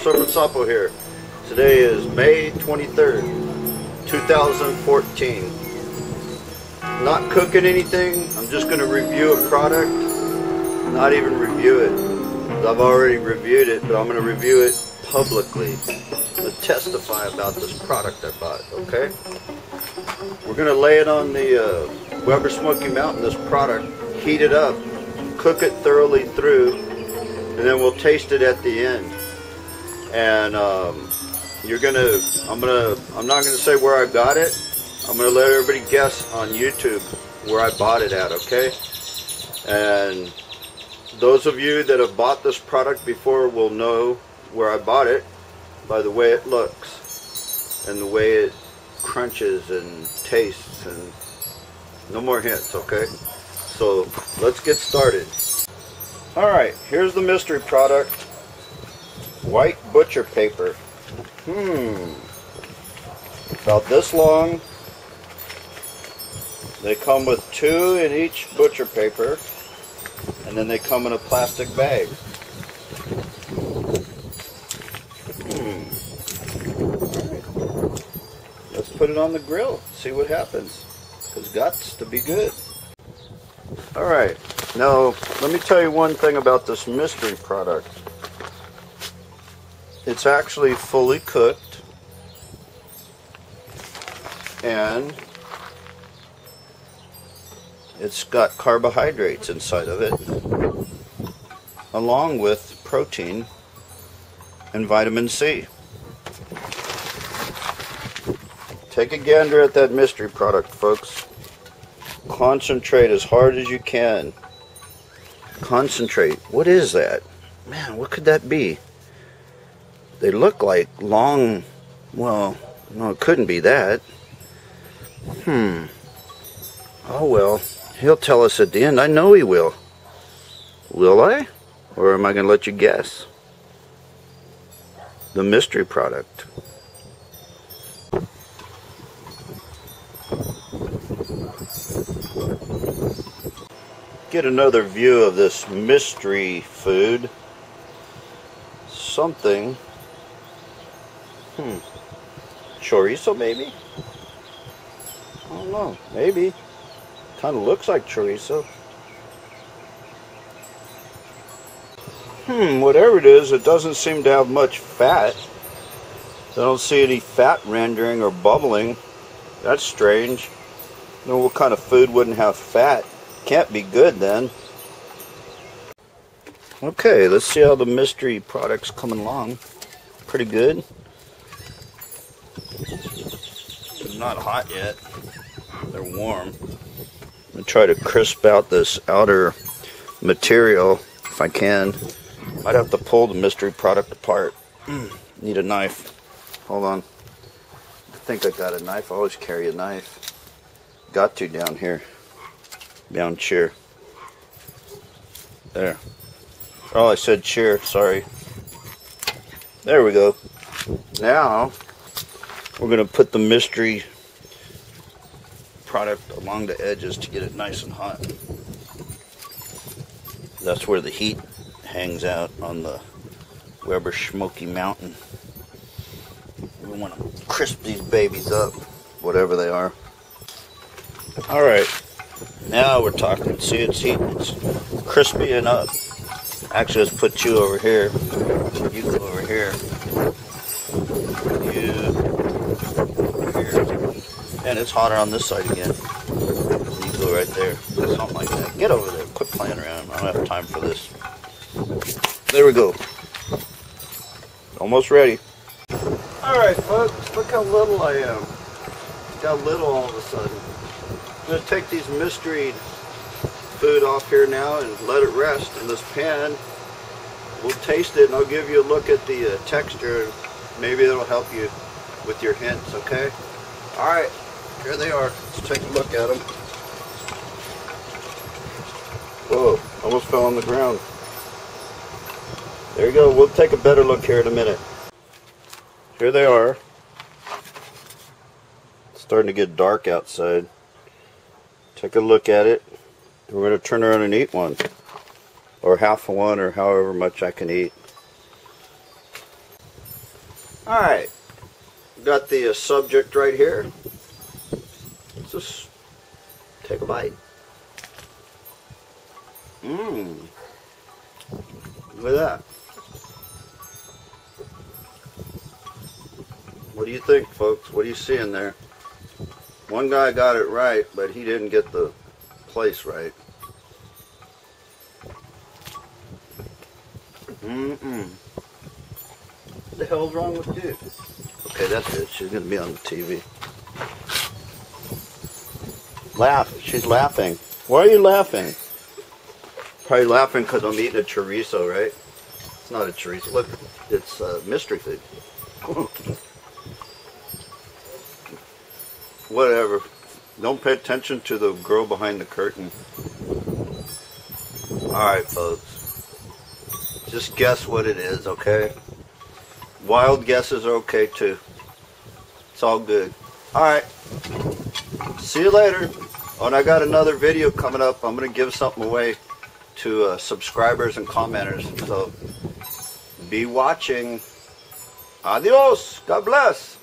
Serpent Sapo here. Today is May 23rd, 2014. Not cooking anything, I'm just going to review a product. Not even review it. I've already reviewed it, but I'm going to review it publicly to testify about this product I bought, okay? We're going to lay it on the uh, Weber Smoky Mountain, this product, heat it up, cook it thoroughly through, and then we'll taste it at the end. And um, you're gonna, I'm gonna, I'm not gonna say where I got it. I'm gonna let everybody guess on YouTube where I bought it at, okay? And those of you that have bought this product before will know where I bought it by the way it looks and the way it crunches and tastes and no more hints, okay? So let's get started. Alright, here's the mystery product. White butcher paper. Hmm. About this long. They come with two in each butcher paper. And then they come in a plastic bag. Hmm. Let's put it on the grill. See what happens. It's got to be good. Alright, now let me tell you one thing about this mystery product. It's actually fully cooked and it's got carbohydrates inside of it along with protein and vitamin C. Take a gander at that mystery product, folks. Concentrate as hard as you can. Concentrate. What is that? Man, what could that be? They look like long, well, no, it couldn't be that. Hmm. Oh, well, he'll tell us at the end. I know he will. Will I? Or am I going to let you guess? The mystery product. Get another view of this mystery food. Something. Hmm. Chorizo, maybe? I don't know. Maybe. Kind of looks like chorizo. Hmm, whatever it is, it doesn't seem to have much fat. I don't see any fat rendering or bubbling. That's strange. know what kind of food wouldn't have fat? Can't be good then. Okay, let's see how the mystery product's coming along. Pretty good. They're not hot yet. They're warm. I'm going to try to crisp out this outer material if I can. I'd have to pull the mystery product apart. Mm, need a knife. Hold on. I think I got a knife. I always carry a knife. Got to down here. Down chair. There. Oh, I said chair. Sorry. There we go. Now, we're going to put the mystery product along the edges to get it nice and hot. That's where the heat hangs out on the Weber Smoky Mountain. We want to crisp these babies up, whatever they are. All right, now we're talking. See, it's heating. It's crispy enough. Actually, let's put you over here. You go over here. You over here. And it's hotter on this side again. You go right there. Something like that. Get over there. Quit playing around. I don't have time for this. There we go. Almost ready. Alright folks, look how little I am. Got little all of a sudden. I'm going to take these mystery food off here now and let it rest in this pan. We'll taste it and I'll give you a look at the uh, texture. Maybe it'll help you with your hints, okay? Alright, here they are. Let's take a look at them. Whoa, almost fell on the ground. There you go. We'll take a better look here in a minute. Here they are. It's starting to get dark outside. Take a look at it. We're going to turn around and eat one. Or half of one or however much I can eat. Alright, got the uh, subject right here. Take a bite. Mmm. Look at that. What do you think, folks? What do you see in there? One guy got it right, but he didn't get the place right. Mm-mm. What the hell's wrong with you? Okay, that's it. She's going to be on the TV. Laugh. She's laughing. Why are you laughing? Probably laughing because I'm eating a chorizo, right? It's not a chorizo. Look, it's a mystery food. Whatever. Don't pay attention to the girl behind the curtain. Alright, folks. Just guess what it is, okay? Wild guesses are okay too. It's all good. Alright. See you later. Oh, and I got another video coming up. I'm going to give something away to uh, subscribers and commenters. So be watching. Adios. God bless.